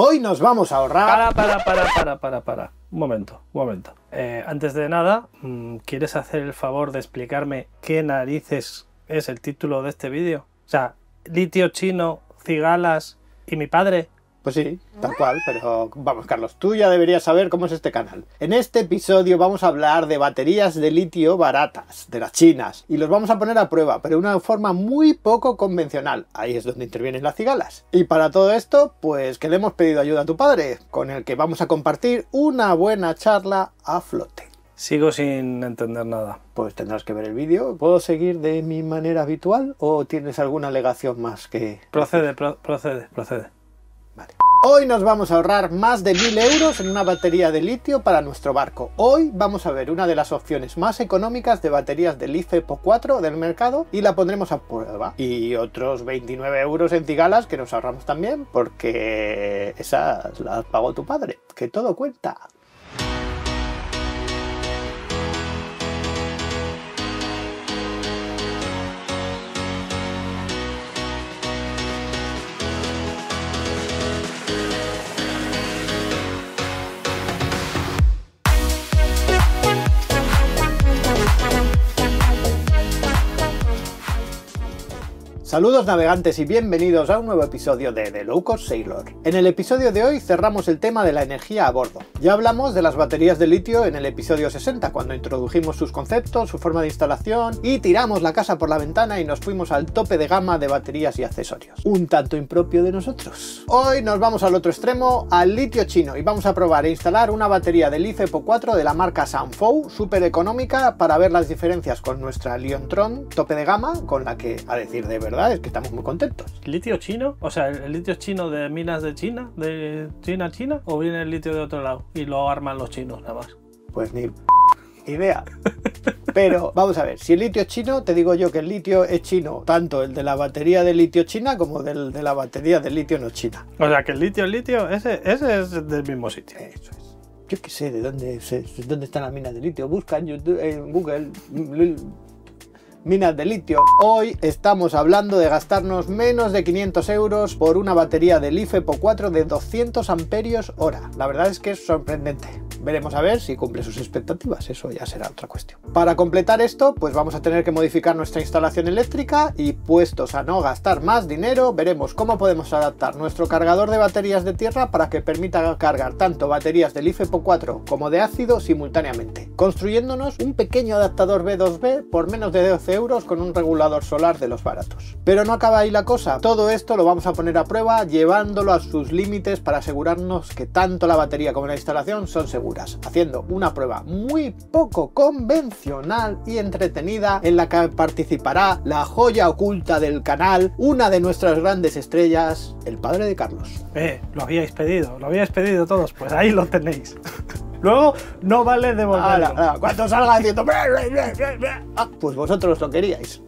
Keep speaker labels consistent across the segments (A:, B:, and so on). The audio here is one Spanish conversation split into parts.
A: Hoy nos vamos a ahorrar...
B: Para, para, para, para, para, para. Un momento, un momento. Eh, antes de nada, mm, ¿quieres hacer el favor de explicarme qué narices es el título de este vídeo? O sea, litio chino, cigalas y mi padre.
A: Pues sí, tal cual, pero vamos Carlos, tú ya deberías saber cómo es este canal. En este episodio vamos a hablar de baterías de litio baratas, de las chinas, y los vamos a poner a prueba, pero de una forma muy poco convencional. Ahí es donde intervienen las cigalas. Y para todo esto, pues que le hemos pedido ayuda a tu padre, con el que vamos a compartir una buena charla a flote.
B: Sigo sin entender nada.
A: Pues tendrás que ver el vídeo. ¿Puedo seguir de mi manera habitual o tienes alguna alegación más que...
B: Procede, pro- procede, procede.
A: Hoy nos vamos a ahorrar más de 1000 euros en una batería de litio para nuestro barco. Hoy vamos a ver una de las opciones más económicas de baterías del IFE PO 4 del mercado y la pondremos a prueba. Y otros 29 euros en cigalas que nos ahorramos también porque esas las pagó tu padre. Que todo cuenta. Saludos navegantes y bienvenidos a un nuevo episodio de The Low Cost Sailor. En el episodio de hoy cerramos el tema de la energía a bordo. Ya hablamos de las baterías de litio en el episodio 60, cuando introdujimos sus conceptos, su forma de instalación y tiramos la casa por la ventana y nos fuimos al tope de gama de baterías y accesorios. Un tanto impropio de nosotros. Hoy nos vamos al otro extremo, al litio chino, y vamos a probar e instalar una batería del IFE PO 4 de la marca Sanfou, súper económica, para ver las diferencias con nuestra Leontron tope de gama, con la que, a decir de verdad, es que estamos muy contentos.
B: ¿Litio chino? O sea, ¿el litio chino de minas de China? ¿De China a China? ¿O viene el litio de otro lado? Y lo arman los chinos nada más.
A: Pues ni idea. Pero vamos a ver, si el litio es chino, te digo yo que el litio es chino, tanto el de la batería de litio china como del de la batería de litio no china.
B: O sea, que el litio, el litio, ese, ese es del mismo sitio.
A: Eso es. Yo qué sé de dónde, de dónde están las minas de litio. Busca en, YouTube, en Google minas de litio. Hoy estamos hablando de gastarnos menos de 500 euros por una batería del IFE PO 4 de 200 amperios hora. La verdad es que es sorprendente. Veremos a ver si cumple sus expectativas, eso ya será otra cuestión. Para completar esto, pues vamos a tener que modificar nuestra instalación eléctrica y puestos a no gastar más dinero, veremos cómo podemos adaptar nuestro cargador de baterías de tierra para que permita cargar tanto baterías del IFE PO 4 como de ácido simultáneamente, construyéndonos un pequeño adaptador B2B por menos de 12 euros con un regulador solar de los baratos. Pero no acaba ahí la cosa, todo esto lo vamos a poner a prueba llevándolo a sus límites para asegurarnos que tanto la batería como la instalación son seguras, haciendo una prueba muy poco convencional y entretenida en la que participará la joya oculta del canal, una de nuestras grandes estrellas, el padre de Carlos.
B: Eh, lo habíais pedido, lo habíais pedido todos, pues ahí lo tenéis. Luego no vale devolverlo.
A: Ala, ala, Cuando salga diciendo ah, pues vosotros lo queríais.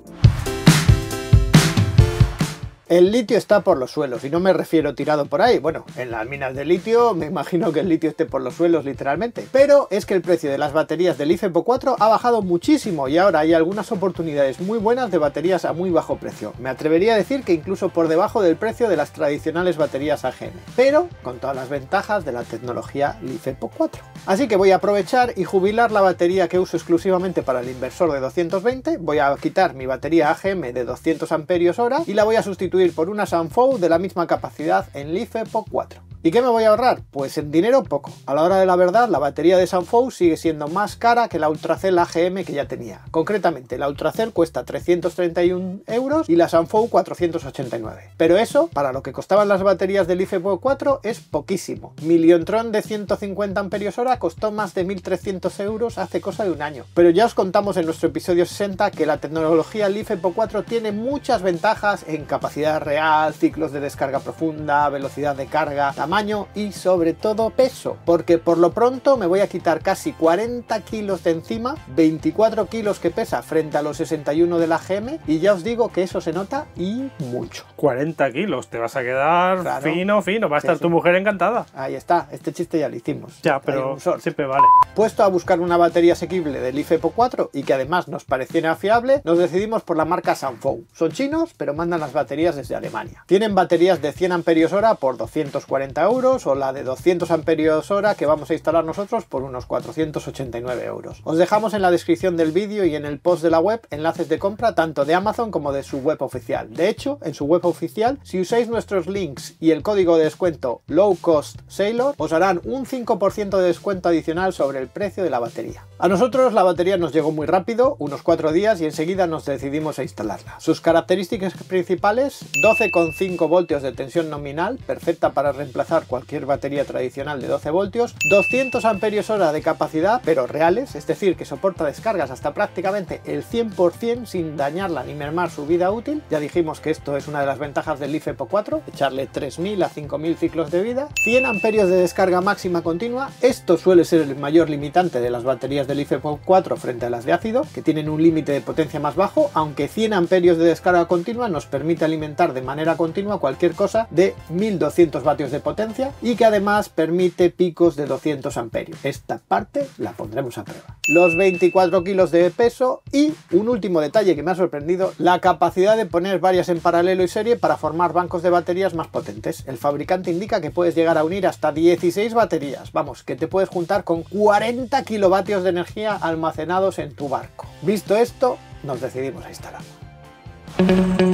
A: El litio está por los suelos y no me refiero tirado por ahí. Bueno, en las minas de litio me imagino que el litio esté por los suelos literalmente. Pero es que el precio de las baterías del IFE PO 4 ha bajado muchísimo y ahora hay algunas oportunidades muy buenas de baterías a muy bajo precio. Me atrevería a decir que incluso por debajo del precio de las tradicionales baterías AGM. Pero con todas las ventajas de la tecnología IFE PO 4. Así que voy a aprovechar y jubilar la batería que uso exclusivamente para el inversor de 220. Voy a quitar mi batería AGM de 200 amperios hora y la voy a sustituir por una Sanfou de la misma capacidad en LIFE PO 4. ¿Y qué me voy a ahorrar? Pues en dinero poco. A la hora de la verdad, la batería de Sanfou sigue siendo más cara que la Ultracell AGM que ya tenía. Concretamente, la Ultracell cuesta 331 euros y la Sanfou 489. Pero eso, para lo que costaban las baterías del IFE PO 4, es poquísimo. Mi Leontron de 150 amperios hora costó más de 1.300 euros hace cosa de un año. Pero ya os contamos en nuestro episodio 60 que la tecnología LIFE PO 4 tiene muchas ventajas en capacidad real, ciclos de descarga profunda, velocidad de carga, tamaño y sobre todo peso. Porque por lo pronto me voy a quitar casi 40 kilos de encima, 24 kilos que pesa frente a los 61 de la GM y ya os digo que eso se nota y mucho.
B: 40 kilos, te vas a quedar
A: Claro.
B: fino, fino. Va a estar
A: Sí,
B: tu mujer encantada.
A: Ahí está, este chiste ya lo hicimos.
B: Ya, pero siempre vale.
A: Puesto a buscar una batería asequible del IFE PO 4 y que además nos pareciera fiable, nos decidimos por la marca Sanfou. Son chinos, pero mandan las baterías desde Alemania. Tienen baterías de 100 amperios hora por 240 150 euros o la de 200 amperios hora que vamos a instalar nosotros por unos 489 euros. Os dejamos en la descripción del vídeo y en el post de la web enlaces de compra tanto de Amazon como de su web oficial. De hecho, en su web oficial, si usáis nuestros links y el código de descuento Low Cost Sailor, os harán un 5% de descuento adicional sobre el precio de la batería. A nosotros la batería nos llegó muy rápido, unos 4 días, y enseguida nos decidimos a instalarla. Sus características principales, 12,5 voltios de tensión nominal, perfecta para reemplazar cualquier batería tradicional de 12 voltios, 200 amperios hora de capacidad, pero reales, es decir, que soporta descargas hasta prácticamente el 100% sin dañarla ni mermar su vida útil. Ya dijimos que esto es una de las ventajas del Leaf Epo 4, echarle 3.000 a 5.000 ciclos de vida, 100 amperios de descarga máxima continua, esto suele ser el mayor limitante de las baterías del Leaf Epo 4 frente a las de ácido, que tienen un límite de potencia más bajo, aunque 100 amperios de descarga continua nos permite alimentar de manera continua cualquier cosa de 1200 vatios de potencia y que además permite picos de 200 amperios. Esta parte la pondremos a prueba. Los 24 kilos de peso y un último detalle que me ha sorprendido, la capacidad de poner varias en paralelo y serie para formar bancos de baterías más potentes. El fabricante indica que puedes llegar a unir hasta 16 baterías, vamos, que te puedes juntar con 40 kilovatios de energía almacenados en tu barco. Visto esto, nos decidimos a instalarlo.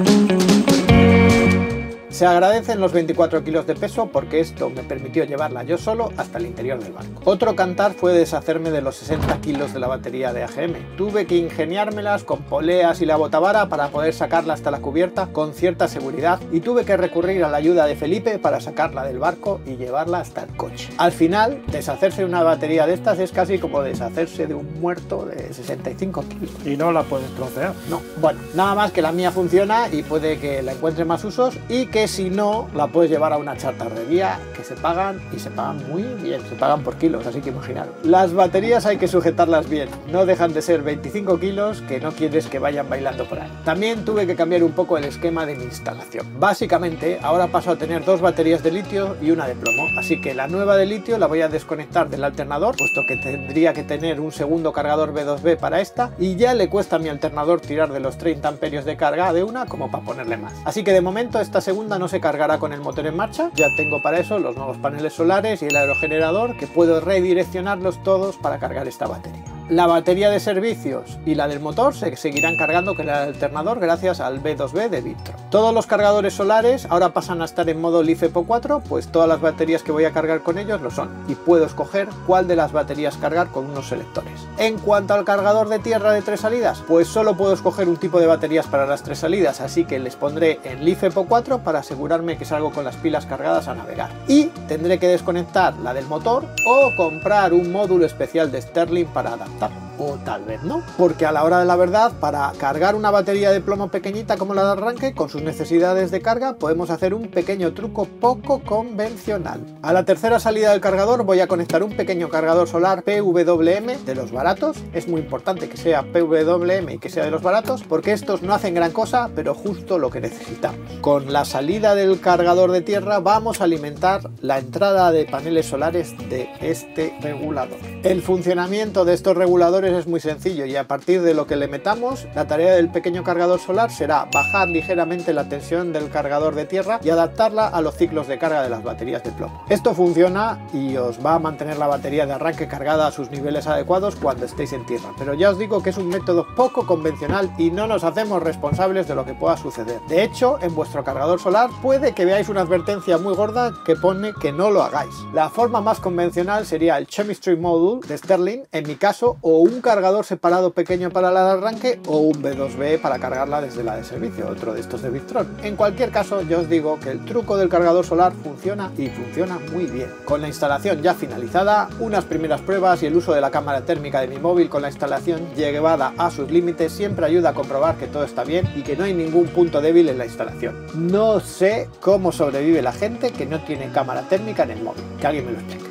A: Se agradecen los 24 kilos de peso porque esto me permitió llevarla yo solo hasta el interior del barco. Otro cantar fue deshacerme de los 60 kilos de la batería de AGM. Tuve que ingeniármelas con poleas y la botavara para poder sacarla hasta la cubierta con cierta seguridad y tuve que recurrir a la ayuda de Felipe para sacarla del barco y llevarla hasta el coche. Al final, deshacerse de una batería de estas es casi como deshacerse de un muerto de 65 kilos.
B: Y no la puedes trocear.
A: No, bueno, nada más que la mía funciona y puede que la encuentre más usos y que si no, la puedes llevar a una chatarrería que se pagan y se pagan muy bien, se pagan por kilos, así que imaginaros. Las baterías hay que sujetarlas bien, no dejan de ser 25 kilos que no quieres que vayan bailando por ahí. También tuve que cambiar un poco el esquema de mi instalación. Básicamente, ahora paso a tener dos baterías de litio y una de plomo, así que la nueva de litio la voy a desconectar del alternador, puesto que tendría que tener un segundo cargador B2B para esta, y ya le cuesta a mi alternador tirar de los 30 amperios de carga de una como para ponerle más. Así que de momento esta segunda no se cargará con el motor en marcha, ya tengo para eso los nuevos paneles solares y el aerogenerador que puedo redireccionarlos todos para cargar esta batería. La batería de servicios y la del motor se seguirán cargando con el alternador gracias al B2B de Victron. Todos los cargadores solares ahora pasan a estar en modo LiFePO 4, pues todas las baterías que voy a cargar con ellos lo son, y puedo escoger cuál de las baterías cargar con unos selectores. En cuanto al cargador de tierra de tres salidas, pues solo puedo escoger un tipo de baterías para las tres salidas, así que les pondré en LiFePO 4 para asegurarme que salgo con las pilas cargadas a navegar. Y tendré que desconectar la del motor o comprar un módulo especial de Sterling para adaptar tetap. O tal vez no, porque a la hora de la verdad, para cargar una batería de plomo pequeñita como la de arranque, con sus necesidades de carga, podemos hacer un pequeño truco poco convencional. A la tercera salida del cargador voy a conectar un pequeño cargador solar PWM de los baratos, es muy importante que sea PWM y que sea de los baratos, porque estos no hacen gran cosa, pero justo lo que necesitamos. Con la salida del cargador de tierra vamos a alimentar la entrada de paneles solares de este regulador. El funcionamiento de estos reguladores es muy sencillo y a partir de lo que le metamos, la tarea del pequeño cargador solar será bajar ligeramente la tensión del cargador de tierra y adaptarla a los ciclos de carga de las baterías de plomo. Esto funciona y os va a mantener la batería de arranque cargada a sus niveles adecuados cuando estéis en tierra, pero ya os digo que es un método poco convencional y no nos hacemos responsables de lo que pueda suceder. De hecho, en vuestro cargador solar puede que veáis una advertencia muy gorda que pone que no lo hagáis. La forma más convencional sería el Chemistry Module de Sterling, en mi caso o un cargador separado pequeño para de arranque o un B2B para cargarla desde la de servicio, otro de estos de Victron. En cualquier caso, yo os digo que el truco del cargador solar funciona y funciona muy bien. Con la instalación ya finalizada, unas primeras pruebas y el uso de la cámara térmica de mi móvil con la instalación llevada a sus límites siempre ayuda a comprobar que todo está bien y que no hay ningún punto débil en la instalación. No sé cómo sobrevive la gente que no tiene cámara térmica en el móvil. Que alguien me lo explique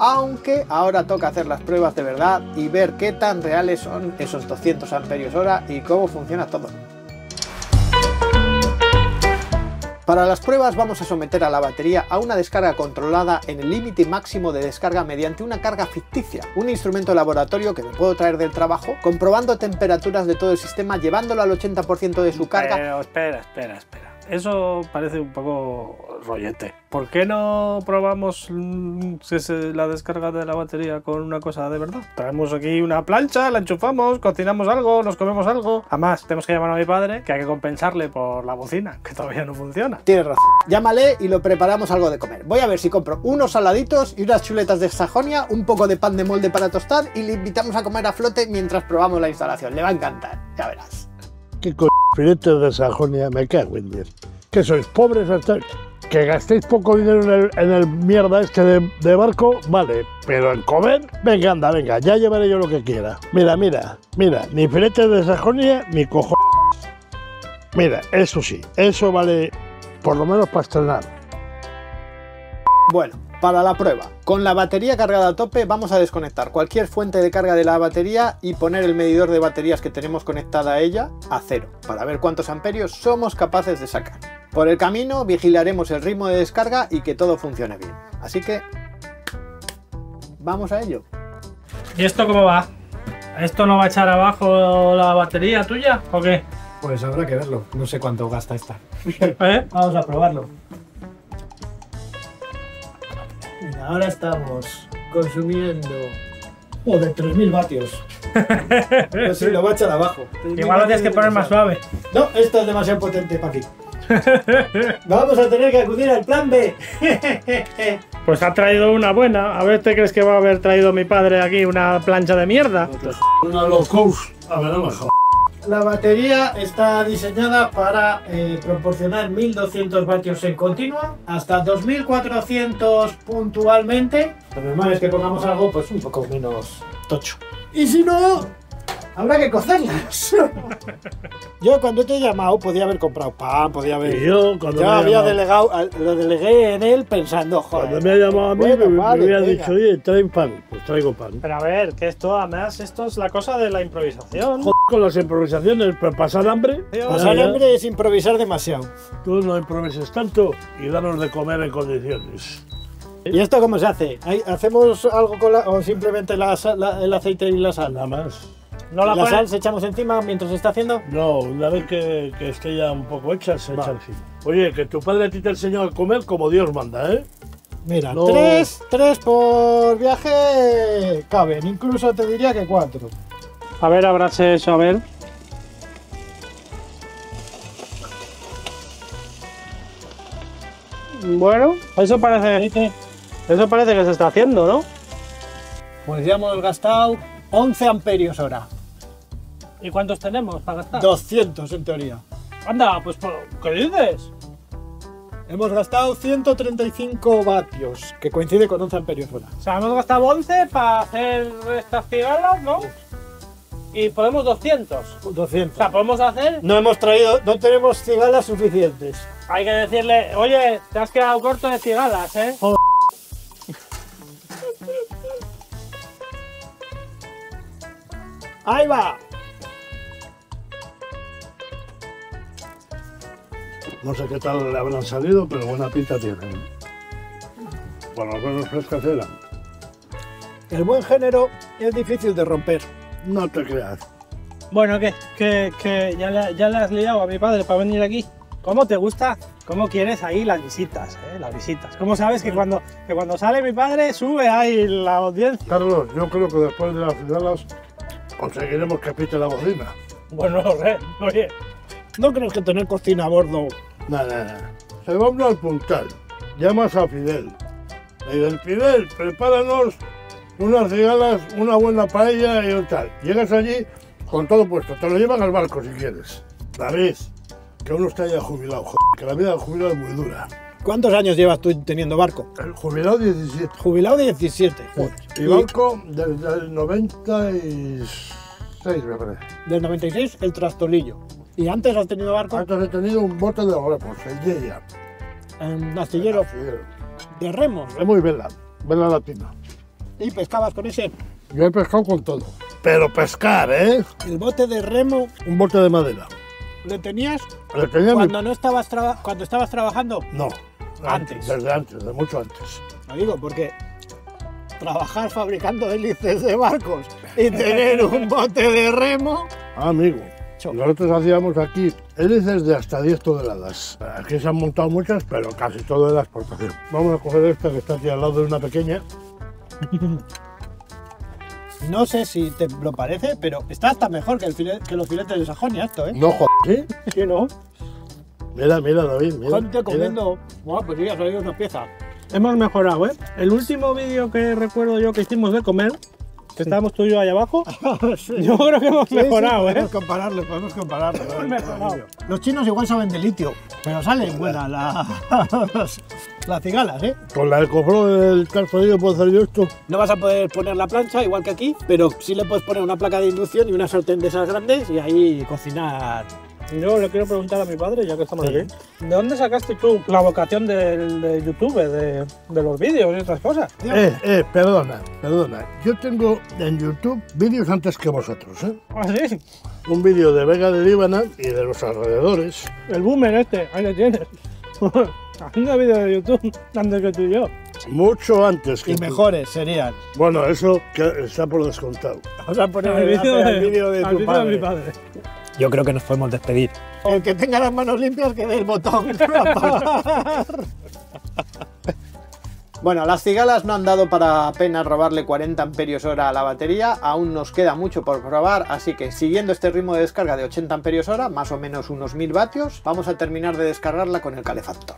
A: aunque ahora toca hacer las pruebas de verdad y ver qué tan reales son esos 200 amperios hora y cómo funciona todo. Para las pruebas vamos a someter a la batería a una descarga controlada en el límite máximo de descarga mediante una carga ficticia, un instrumento laboratorio que me puedo traer del trabajo, comprobando temperaturas de todo el sistema, llevándolo al 80% de su carga.
B: Pero espera, espera, espera. Eso parece un poco rollete. ¿Por qué no probamos mm, se- la descarga de la batería con una cosa de verdad? Traemos aquí una plancha, la enchufamos, cocinamos algo, nos comemos algo. Además, tenemos que llamar a mi padre, que hay que compensarle por la bocina, que todavía no funciona.
C: Tienes razón. Llámale y lo preparamos algo de comer. Voy a ver si compro unos saladitos y unas chuletas de Sajonia, un poco de pan de molde para tostar y le invitamos a comer a flote mientras probamos la instalación. Le va a encantar, ya verás.
D: ¿Qué co filetes de Sajonia? Me cago en diez. ¿Que sois pobres hasta que gastéis poco dinero en el, mierda este de, de barco? Vale, pero en comer, venga, anda, venga, ya llevaré yo lo que quiera. Mira, mira, mira, ni filetes de Sajonia ni cojo. Mira, eso sí, eso vale por lo menos para estrenar.
C: Bueno, para la prueba, con la batería cargada a tope vamos a desconectar cualquier fuente de carga de la batería y poner el medidor de baterías que tenemos conectada a ella a cero, para ver cuántos amperios somos capaces de sacar. Por el camino vigilaremos el ritmo de descarga y que todo funcione bien. Así que... Vamos a ello.
B: ¿Y esto cómo va? ¿Esto no va a echar abajo la batería tuya o qué?
A: Pues habrá que verlo. No sé cuánto gasta esta.
B: ¿Eh?
A: Vamos a probarlo. Mira, ahora estamos consumiendo. Joder, 3000 vatios. Pues sí, lo va a echar abajo. 3000
B: Igual lo tienes que poner más suave.
A: No, esto es demasiado potente para aquí. Vamos a tener que acudir al plan B.
B: Pues ha traído una buena. A ver, ¿te crees que va a haber traído mi padre aquí una plancha de mierda?
D: Una low cost, a ver, no me jodas.
A: La batería está diseñada para eh, proporcionar 1200 vatios en continua hasta 2400 puntualmente. Lo normal es que pongamos algo pues un poco menos tocho. Y si no, habrá que cocerlas. Yo cuando te he llamado podía haber comprado pan, podía haber...
D: Y yo, cuando
A: Ya
D: me ha
A: había
D: llamado-
A: delegado, al- lo delegué en él pensando, joder.
D: Cuando me ha llamado a mí,
A: Bueno,
D: me, me
A: vale,
D: había
A: venga.
D: dicho, oye, trae pan. Pues traigo pan.
B: Pero a ver, que esto además, esto es la cosa de la improvisación.
D: Joder, con las improvisaciones, pero pasar hambre.
A: Pasar
D: Ya,
A: hambre es improvisar demasiado.
D: Tú no improvises tanto y danos de comer en condiciones.
A: ¿Y esto cómo se hace? ¿Hay- ¿Hacemos algo con la, o simplemente la la- el aceite y la sal?
D: Nada más.
B: No la
A: ¿La sal se echamos encima mientras se está haciendo?
D: No, una vez que, que esté ya un poco hecha, se
A: Va.
D: echa encima. Oye, que tu padre a ti te enseñó a comer como Dios manda, ¿eh?
A: Mira,
D: No.
A: tres, tres por viaje caben, incluso te diría que cuatro.
B: A ver, abráse eso, a ver. Bueno, eso parece. Eso parece que se está haciendo, ¿no?
A: Pues ya hemos gastado 11 amperios hora.
B: ¿Y cuántos tenemos para gastar?
A: 200 en teoría.
B: Anda, pues ¿por- ¿qué dices?
A: Hemos gastado 135 vatios, que coincide con 11 amperios hora.
B: O sea, hemos gastado 11 para hacer estas cigalas, ¿no? Y podemos 200. O
A: 200.
B: sea, podemos hacer.
A: No hemos traído, no tenemos cigalas suficientes.
B: Hay que decirle, oye, te has quedado corto de cigalas, ¿eh?
A: ¡Ahí va!
D: No sé qué tal le habrán salido, pero buena pinta tienen. Por lo menos frescas eran.
A: El buen género es difícil de romper.
D: No te creas.
B: Bueno, ¿qué? ¿Que, que ya, le, ya le has liado a mi padre para venir aquí? ¿Cómo te gusta? ¿Cómo quieres ahí las visitas, eh? Las visitas. ¿Cómo sabes que cuando, que cuando sale mi padre sube ahí la audiencia?
D: Carlos, yo creo que después de las cigalas conseguiremos que pite la bocina.
B: Bueno, no sé. Oye,
A: ¿No crees que tener cocina a bordo
D: Nada, nada. Se va uno al puntal. Llamas a Fidel. Le dices, Fidel, prepáranos unas cigalas, una buena paella y un tal. Llegas allí con todo puesto. Te lo llevan al barco si quieres. David, que uno está ya jubilado. joder, que la vida del jubilado es muy dura.
A: ¿Cuántos años llevas tú teniendo barco?
D: El jubilado 17.
A: Jubilado de 17. Joder.
D: Y barco desde el 96, me parece.
A: Del 96, el trastolillo. ¿Y antes has tenido barco?
D: Antes he tenido un bote de repos, el Yeya.
A: En astillero de remos.
D: Es muy vela, vela latina.
A: Y pescabas con ese.
D: Yo he pescado con todo. Pero pescar, ¿eh?
A: El bote de remo
D: Un bote de madera.
A: le tenías
D: ¿Le tenía mi-
A: cuando no estabas traba- cuando estabas trabajando.
D: No.
A: Antes.
D: Desde antes, de mucho antes.
A: Lo digo porque trabajar fabricando hélices de barcos y tener un bote de remo.
D: Amigo. Nosotros hacíamos aquí hélices de hasta 10 toneladas. Aquí se han montado muchas, pero casi todo de la exportación. Vamos a coger esta que está aquí al lado de una pequeña.
E: No sé si te lo parece, pero está hasta mejor que, el file- que los filetes de Sajonia esto, ¿eh?
D: No joder, ¿sí?
E: Sí, ¿no?
D: Mira, mira, David, mira.
E: Gente
D: mira.
E: comiendo. Bueno, pues sí, ha salido una pieza.
B: Hemos mejorado, ¿eh? El último vídeo que recuerdo yo que hicimos de comer, que estábamos tú y yo ahí abajo, yo creo que hemos
E: Sí,
B: mejorado,
E: sí,
B: ¿eh?
E: Podemos compararlo, podemos compararlo.
B: Hemos mejorado.
E: Los chinos igual saben de litio, pero salen buenas las, las cigalas, ¿eh?
D: Con la EcoPro del calzadillo puedo hacer yo esto.
E: No vas a poder poner la plancha igual que aquí, pero sí le puedes poner una placa de inducción y una sartén de esas grandes y ahí cocinar.
B: Yo le quiero preguntar a mi padre, ya que estamos aquí, ¿de dónde sacaste tú la vocación del, de YouTube, de, de los vídeos y otras cosas?
D: Eh, eh, perdona, perdona. Yo tengo en YouTube vídeos antes que vosotros, ¿eh?
B: Ah, sí,
D: Un vídeo de Vega de Líbana y de los alrededores.
B: el boomer este, ahí lo tienes. Haciendo vídeos de YouTube antes que tú y yo.
D: Mucho antes que
E: Y
D: tú.
E: mejores serían.
D: Bueno, eso que está por descontado.
E: Vamos a poner el
B: vídeo de,
E: tu
B: vídeo de mi
E: padre. Yo creo que nos podemos despedir. El que tenga las manos limpias que dé el botón. para.
A: Bueno, las cigalas no han dado para apenas robarle 40 amperios hora a la batería, aún nos queda mucho por probar, así que siguiendo este ritmo de descarga de 80 amperios hora, más o menos unos 1000 vatios, vamos a terminar de descargarla con el calefactor.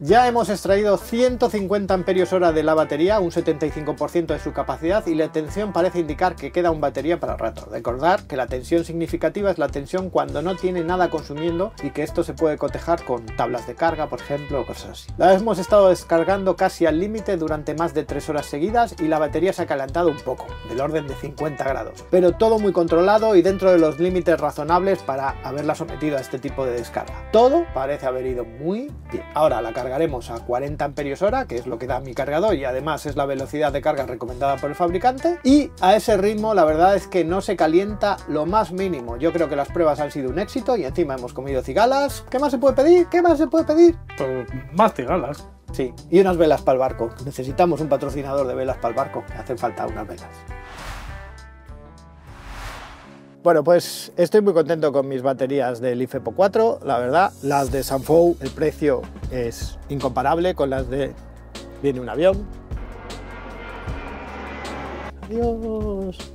A: Ya hemos extraído 150 amperios hora de la batería, un 75% de su capacidad y la tensión parece indicar que queda un batería para rato. Recordar que la tensión significativa es la tensión cuando no tiene nada consumiendo y que esto se puede cotejar con tablas de carga, por ejemplo, o cosas así. La hemos estado descargando casi al límite durante más de 3 horas seguidas y la batería se ha calentado un poco, del orden de 50 grados. Pero todo muy controlado y dentro de los límites razonables para haberla sometido a este tipo de descarga. Todo parece haber ido muy bien. Ahora la cargaremos a 40 amperios hora, que es lo que da mi cargador y además es la velocidad de carga recomendada por el fabricante. Y a ese ritmo la verdad es que no se calienta lo más mínimo. Yo creo que las pruebas han sido un éxito y encima hemos comido cigalas. ¿Qué más se puede pedir? ¿Qué más se puede pedir?
B: Pues más cigalas.
A: Sí, y unas velas para el barco. Necesitamos un patrocinador de velas para el barco. Hacen falta unas velas. Bueno, pues estoy muy contento con mis baterías del IFEPO 4, la verdad. Las de Sanfou, el precio es incomparable con las de Viene un avión.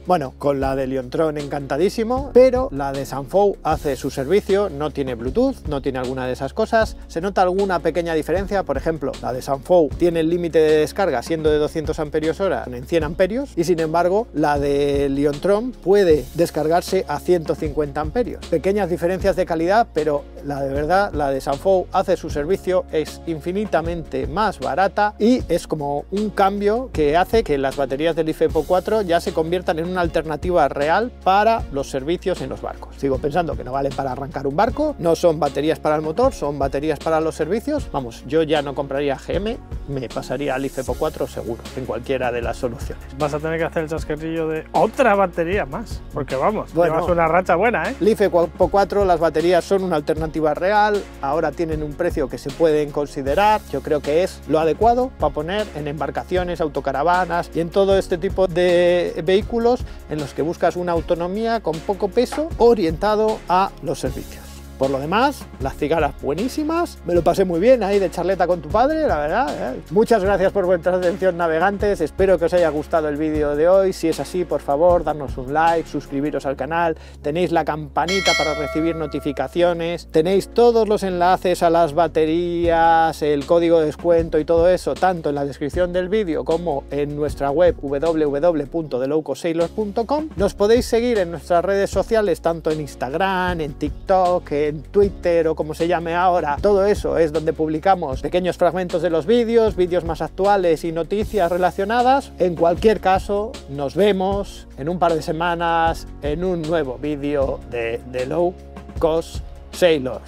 A: Bueno, con la de Leontron encantadísimo, pero la de Sanfou hace su servicio, no tiene Bluetooth, no tiene alguna de esas cosas. Se nota alguna pequeña diferencia, por ejemplo, la de Sanfou tiene el límite de descarga siendo de 200 amperios hora en 100 amperios y sin embargo la de Leontron puede descargarse a 150 amperios. Pequeñas diferencias de calidad, pero la de verdad, la de Sanfou hace su servicio, es infinitamente más barata y es como un cambio que hace que las baterías del IFEPO 4 ya se conviertan en una alternativa real para los servicios en los barcos. Sigo pensando que no valen para arrancar un barco, no son baterías para el motor, son baterías para los servicios. Vamos, yo ya no compraría GM, me pasaría al IFEPO 4 seguro, en cualquiera de las soluciones.
B: Vas a tener que hacer el chascarrillo de otra batería más. Porque vamos,
A: Bueno.
B: llevas una racha buena, ¿eh?
A: El IFEPO 4, las baterías son una alternativa real, ahora tienen un precio que se pueden considerar, yo creo que es lo adecuado para poner en embarcaciones, autocaravanas y en todo este tipo de vehículos en los que buscas una autonomía con poco peso orientado a los servicios. Por lo demás, las cigalas buenísimas, me lo pasé muy bien ahí de charleta con tu padre, la verdad. ¿eh? Muchas gracias por vuestra atención navegantes, espero que os haya gustado el vídeo de hoy, si es así, por favor, darnos un like, suscribiros al canal, tenéis la campanita para recibir notificaciones, tenéis todos los enlaces a las baterías, el código de descuento y todo eso, tanto en la descripción del vídeo como en nuestra web www.delowcosailor.com. Nos podéis seguir en nuestras redes sociales, tanto en Instagram, en TikTok, en Twitter o como se llame ahora. Todo eso es donde publicamos pequeños fragmentos de los vídeos, vídeos más actuales y noticias relacionadas. En cualquier caso, nos vemos en un par de semanas en un nuevo vídeo de The Low Cost Sailor.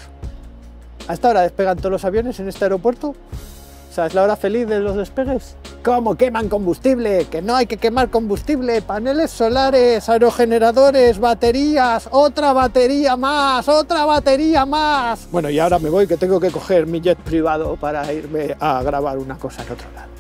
A: ¿Hasta ahora despegan todos los aviones en este aeropuerto? O sea, es la hora feliz de los despegues. ¿Cómo queman combustible? Que no hay que quemar combustible. Paneles solares, aerogeneradores, baterías, otra batería más, otra batería más. Bueno, y ahora me voy que tengo que coger mi jet privado para irme a grabar una cosa en otro lado.